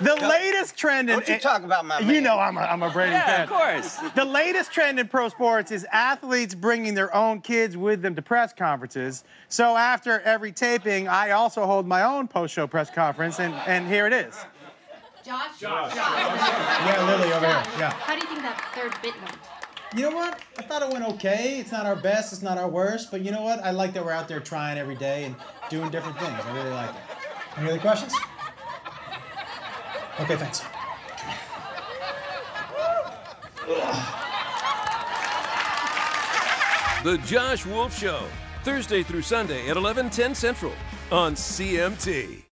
The latest trend in Don't you talk about my man. You know I'm a, I'm a Brady Yeah, fan. of course. The latest trend in pro sports is athletes bringing their own kids with them to press conferences. So after every taping, I also hold my own post-show press conference, and, and here it is. Josh? Josh. Yeah, Lily over here. Yeah. How do you think that third bit went? You know what? I thought it went okay. It's not our best, it's not our worst, but you know what? I like that we're out there trying every day and doing different things. I really like it. Any other questions? Okay, thanks. The Josh Wolf Show, Thursday through Sunday at 11:10 Central on CMT.